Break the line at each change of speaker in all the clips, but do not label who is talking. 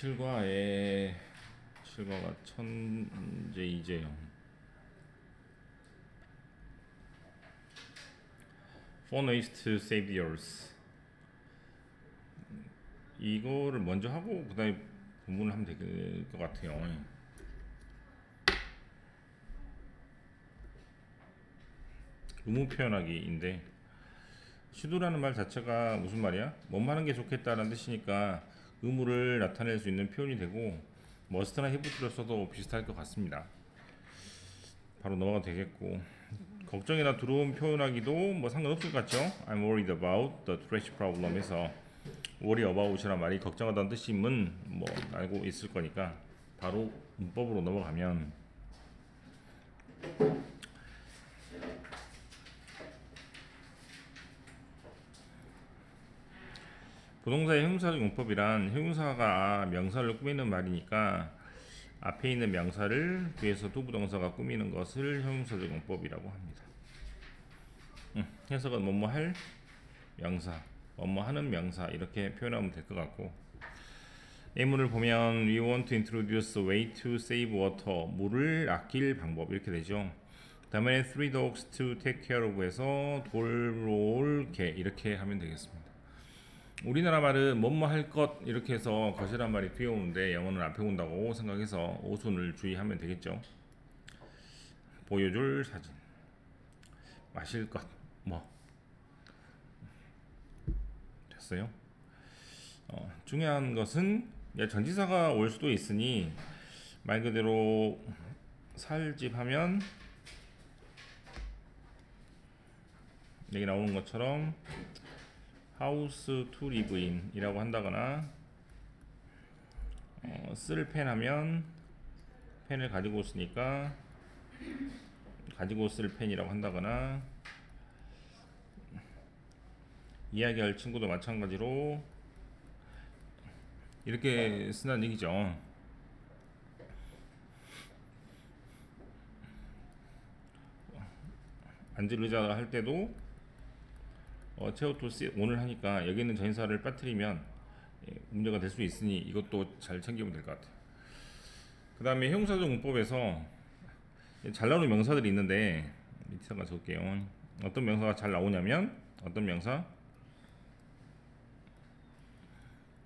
7과 에 7과가 천재 이재영. Four ways to save earth. 이거를 먼저 하고 그 다음에 본문을 하면 될 것 같아요. 의무 표현하기인데 시도라는 말 자체가 무슨 말이야? 뭐뭐 하는 게 좋겠다라는 뜻이니까 의무를 나타낼 수 있는 표현이 되고 머스트나 히브트를 써도 비슷할 것 같습니다. 바로 넘어가도 되겠고 걱정이나 두려움 표현하기도 뭐 상관없을 것 같죠? I'm worried about the trash problem에서 worry about이란 말이 걱정하다는 뜻임은 뭐 알고 있을 거니까 바로 문법으로 넘어가면 부동사의 형용사적 용법이란 형용사가 명사를 꾸미는 말이니까 앞에 있는 명사를 뒤에서 두 부동사가 꾸미는 것을 형용사적 용법이라고 합니다. 음, 해석은 뭐뭐 할 명사, 뭐뭐 하는 명사 이렇게 표현하면 될 것 같고 예문을 보면 we want to introduce a way to save water 물을 아낄 방법 이렇게 되죠. 다음에 three dogs to take care of에서 돌볼 개 이렇게 하면 되겠습니다. 우리나라 말은 뭐뭐 할 것 이렇게 해서 것이란 말이 뒤에 오는데 영어는 앞에 온다고 생각해서 오순을 주의하면 되겠죠. 보여줄 사진, 마실 것, 뭐 됐어요. 어, 중요한 것은 전지사가 올 수도 있으니 말 그대로 살집 하면 여기 나오는 것처럼 house to live in 이라고 한다거나 어, 쓸 펜 하면 펜을 가지고 쓰니까 가지고 쓸 펜이라고 한다거나 이야기할 친구도 마찬가지로 이렇게 쓴다는 얘기죠. 앉을 의자 할 때도 어, 체오토스 오늘 하니까 여기 있는 전사를 빠뜨리면 예, 문제가 될 수 있으니 이것도 잘 챙기면 될 것 같아요. 그 다음에 형사적 문법에서 잘 나오는 명사들이 있는데 밑에가 적을게요. 어떤 명사가 잘 나오냐면 어떤 명사?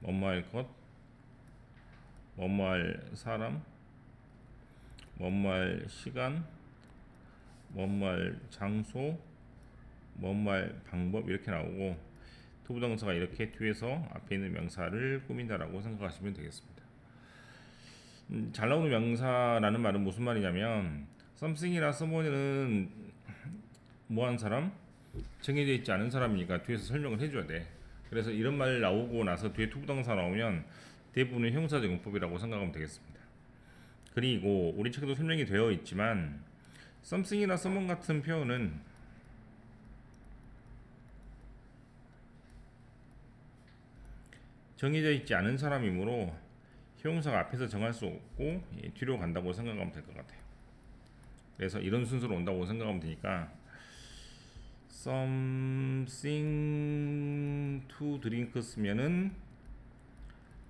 뭐뭐할 것? 뭐뭐할 사람? 뭐뭐할 시간? 뭐뭐할 장소 뭐뭐할 방법 이렇게 나오고 to부정사가 이렇게 뒤에서 앞에 있는 명사를 꾸민다라고 생각하시면 되겠습니다. 음, 잘 나오는 명사라는 말은 무슨 말이냐면 something이나 someone은 뭐한 사람 정해져 있지 않은 사람이니까 뒤에서 설명을 해줘야 돼. 그래서 이런 말 나오고 나서 뒤에 to부정사 나오면 대부분은 형사적 용법이라고 생각하면 되겠습니다. 그리고 우리 책에도 설명이 되어 있지만 something이나 someone 같은 표현은 정해져 있지 않은 사람이므로 형용사가 앞에서 정할 수 없고 예, 뒤로 간다고 생각하면 될 것 같아요. 그래서 이런 순서로 온다고 생각하면 되니까 something to drink 쓰면은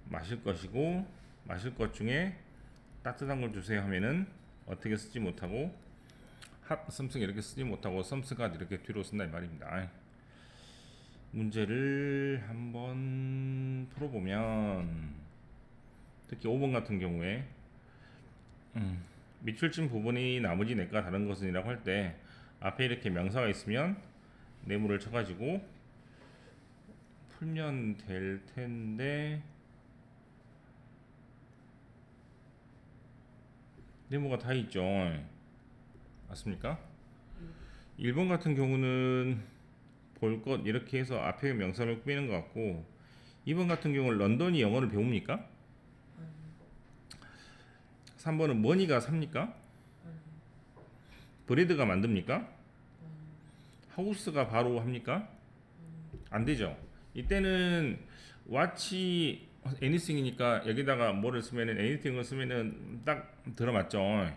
마실 것이고 마실 것 중에 따뜻한 걸 주세요 하면은 어떻게 쓰지 못하고 hot something 이렇게 쓰지 못하고 some가 이렇게 뒤로 쓴다 이 말입니다. 문제를 한번 풀어보면 특히 5번 같은 경우에 음, 밑줄진 부분이 나머지 내과 다른 것은 이라고 할 때 앞에 이렇게 명사가 있으면 네모를 쳐가지고 풀면 될 텐데 네모가 다 있죠 맞습니까? 1번 같은 경우는 볼 것 이렇게 해서 앞에 명사를 꾸미는 것 같고 2번 같은 경우는 런던이 영어를 배웁니까? 3번은 money가 삽니까? bread가 만듭니까? house가 바로 합니까? 안 되죠. 이때는 watch anything이니까 여기다가 뭐를 쓰면은 anything을 쓰면은 딱 들어맞죠.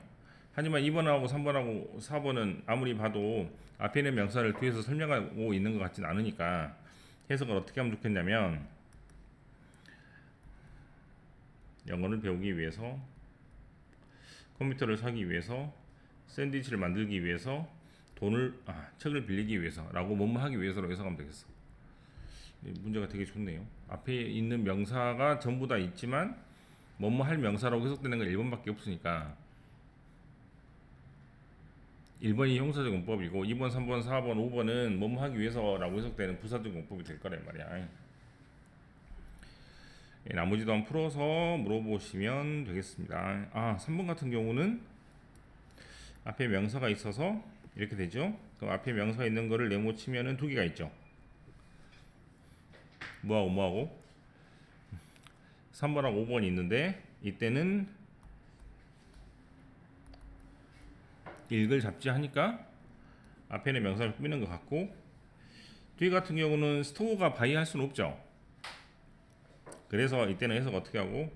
하지만 2번하고 3번하고 4번은 아무리 봐도 앞에 있는 명사를 뒤에서 설명하고 있는 것 같진 않으니까 해석을 어떻게 하면 좋겠냐면 영어를 배우기 위해서 컴퓨터를 사기 위해서 샌드위치를 만들기 위해서 돈을 아, 책을 빌리기 위해서라고 뭐뭐 하기 위해서로 해석하면 되겠어. 이 문제가 되게 좋네요. 앞에 있는 명사가 전부 다 있지만 뭐뭐 할 명사라고 해석되는 건 1번밖에 없으니까 1번이 형사적 용법이고 2번, 3번, 4번, 5번은 뭐뭐 하기 위해서라고 해석되는 부사적 용법이 될 거란 말이야. 예, 나머지도 한번 풀어서 물어보시면 되겠습니다. 아, 3번 같은 경우는 앞에 명사가 있어서 이렇게 되죠. 그럼 앞에 명사가 있는 거를 네모 치면은 두 개가 있죠. 뭐하고 뭐하고 3번하고 5번이 있는데 이때는 일글 잡지 하니까 앞에는 명사를 꾸미는 것 같고 뒤 같은 경우는 store가 buy 할 수는 없죠. 그래서 이때는 해석 어떻게 하고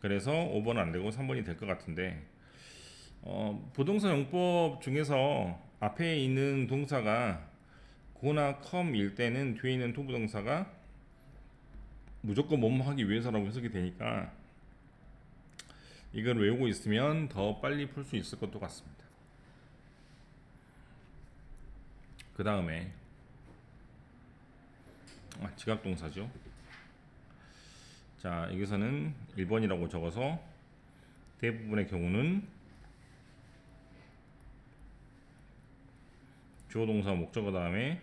그래서 5번은 안 되고 3번이 될 것 같은데 어, 부정사 용법 중에서 앞에 있는 동사가 go나 come일 때는 뒤에 있는 to부정사가 무조건 뭐뭐 하기 위해서라고 해석이 되니까 이걸 외우고 있으면 더 빨리 풀 수 있을 것도 같습니다. 그 다음에 아, 지각동사죠. 자 여기서는 1번이라고 적어서 대부분의 경우는 주어 동사 목적어 다음에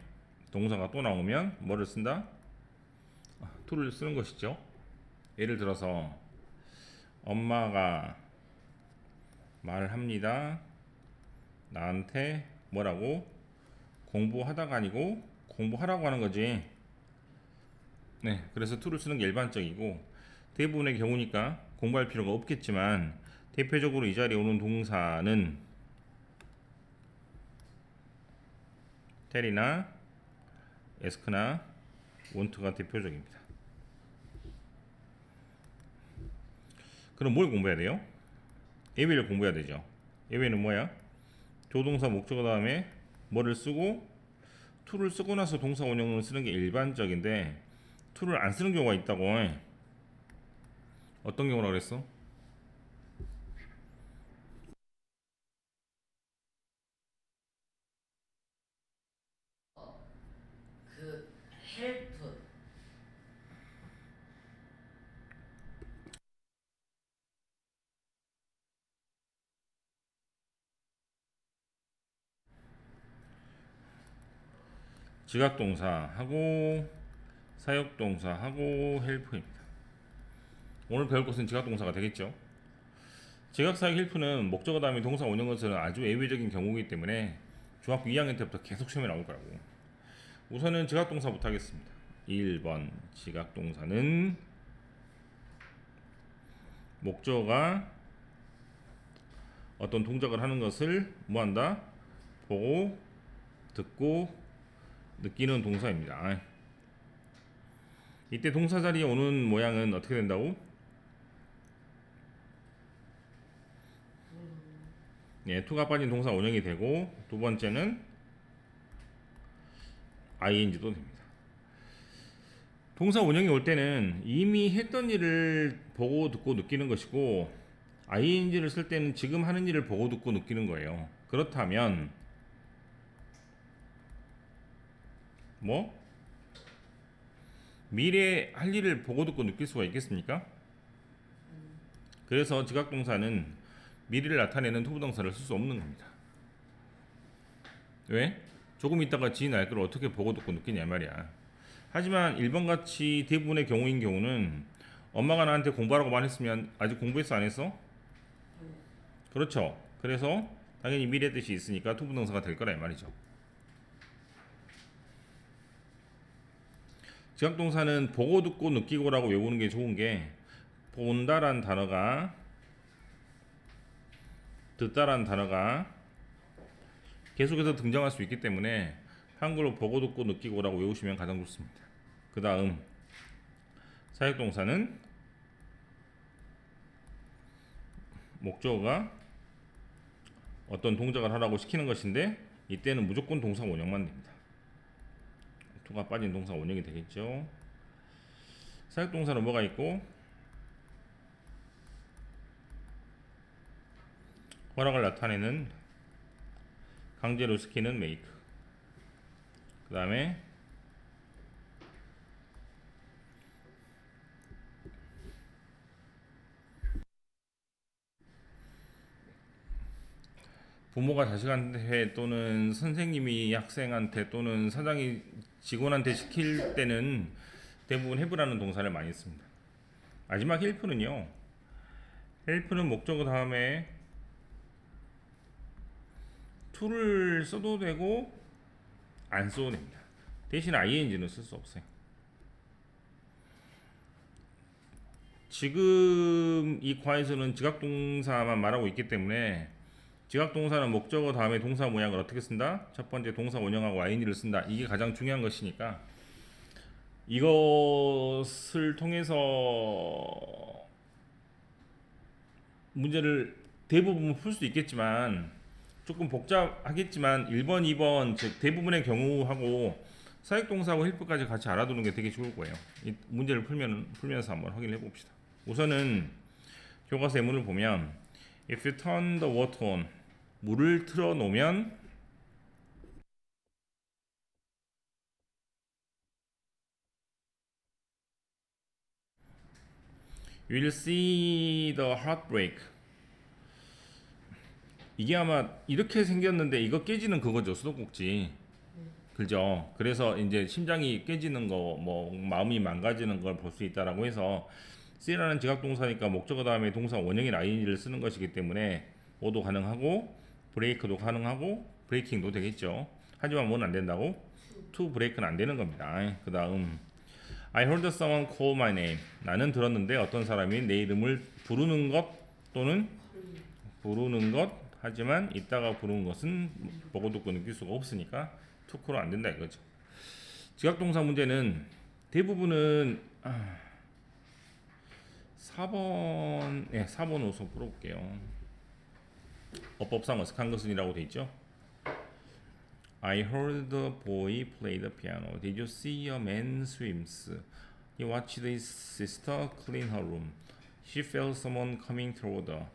동사가 또 나오면 뭐를 쓴다? 아, to를 쓰는 것이죠. 예를 들어서 엄마가 말합니다. 나한테 뭐라고 공부하다가 아니고 공부하라고 하는 거지. 네, 그래서 to를 쓰는 게 일반적이고 대부분의 경우니까 공부할 필요가 없겠지만 대표적으로 이 자리에 오는 동사는 텔이나 에스크나 원트가 대표적입니다. 그럼 뭘 공부해야 돼요? 예외를 공부해야 되죠. 예외는 뭐야? 조동사 목적어 다음에 뭐를 쓰고 to를 쓰고 나서 동사 원형을 쓰는 게 일반적인데 to를 안 쓰는 경우가 있다고. 어떤 경우라 그랬어?
그 help
지각동사하고 사역동사하고 help입니다. 오늘 배울 것은 지각동사가 되겠죠. 지각사역 help는 목적어 다음에 동사 원형어서는 아주 예외적인 경우이기 때문에 중학교 2학년 때부터 계속 시험에 나올 거라고. 우선은 지각동사부터 하겠습니다. 1번 지각동사는 목적어가 어떤 동작을 하는 것을 뭐한다? 보고 듣고 느끼는 동사입니다. 이때 동사 자리에 오는 모양은 어떻게 된다고? 예, 투가 빠진 동사 원형이 되고 두 번째는 ing도 됩니다. 동사 원형이 올 때는 이미 했던 일을 보고 듣고 느끼는 것이고 ing를 쓸 때는 지금 하는 일을 보고 듣고 느끼는 거예요. 그렇다면 뭐 미래 할 일을 보고 듣고 느낄 수가 있겠습니까? 그래서 지각동사는 미래를 나타내는 투부동사를 쓸 수 없는 겁니다. 왜? 조금 있다가 지인 알걸 어떻게 보고 듣고 느끼냐 말이야. 하지만 1번 같이 대부분의 경우인 경우는 엄마가 나한테 공부하라고 말했으면 아직 공부했어 안 했어? 그렇죠. 그래서 당연히 미래 뜻이 있으니까 투부동사가 될 거라 이 말이죠. 지각 동사는 보고 듣고 느끼고라고 외우는 게 좋은 게 본다란 단어가 듣다란 단어가 계속해서 등장할 수 있기 때문에 한글로 보고 듣고 느끼고라고 외우시면 가장 좋습니다. 그 다음 사역동사는 목적어가 어떤 동작을 하라고 시키는 것인데 이때는 무조건 동사 원형만 됩니다. To가 빠진 동사 원형이 되겠죠. 사역 동사는 뭐가 있고 허락을 나타내는 강제로 시키는 make. 그 다음에 부모가 자식한테 또는 선생님이 학생한테 또는 사장이 직원한테 시킬 때는 대부분 해부라는 동사를 많이 씁니다. 마지막 헬프는요. 헬프는 목적어 다음에 to를 써도 되고 안 써도 됩니다. 대신 ing는 쓸 수 없어요. 지금 이 과에서는 지각동사만 말하고 있기 때문에 지각 동사는 목적어 다음에 동사 모양을 어떻게 쓴다? 첫 번째 동사 원형하고 ing를 쓴다. 이게 가장 중요한 것이니까 이것을 통해서 문제를 대부분 풀 수 있겠지만 조금 복잡하겠지만 1번, 2번 즉 대부분의 경우하고 사역동사하고 헬프까지 같이 알아두는 게 되게 좋을 거예요. 이 문제를 풀면 풀면서 한번 확인해 봅시다. 우선은 교과서 예문을 보면 If you turn the water on 물을 틀어 놓으면 You will see the heartbreak. 이게 아마 이렇게 생겼는데 이거 깨지는 그거죠 수도꼭지. 그죠? 그래서 이제 심장이 깨지는 거, 뭐 마음이 망가지는 걸 볼 수 있다라고 해서 C라는 지각동사니까 목적어 다음에 동사 원형인 ing를 쓰는 것이기 때문에 오도 가능하고 브레이크도 가능하고 브레이킹도 되겠죠. 하지만 뭐는 안 된다고? to break는 안 되는 겁니다. 그 다음 I heard someone call my name. 나는 들었는데 어떤 사람이 내 이름을 부르는 것 또는 부르는 것 하지만 이따가 부르는 것은 보고 듣고 느낄 수가 없으니까 토크로 안 된다 이거죠. 지각동사 문제는 대부분은 아, 4번 예, 4번 우선 풀어볼게요. 어법상 어색한 것은이라고 돼 있죠. I heard the boy play the piano. Did you see a man swims? He watched his sister clean her room. She felt someone coming toward her.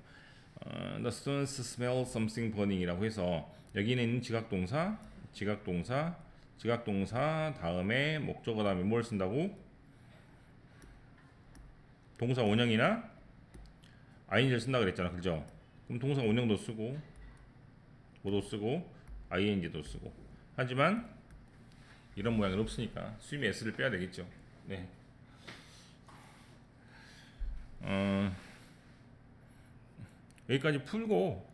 Uh, the students smell something burning이라고 해서 여기는 지각동사, 지각동사, 지각동사 다음에 목적어 다음에 뭘 쓴다고? 동사 원형이나 ing를 쓴다 그랬잖아, 그죠? 그럼 동사 원형도 쓰고, 뭐도 쓰고, ing도 쓰고. 하지만 이런 모양은 없으니까 수임의 s를 빼야 되겠죠. 네. 어, 여기까지 풀고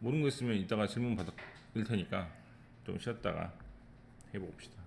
모르는 거 있으면 이따가 질문 받을 테니까 좀 쉬었다가 해봅시다.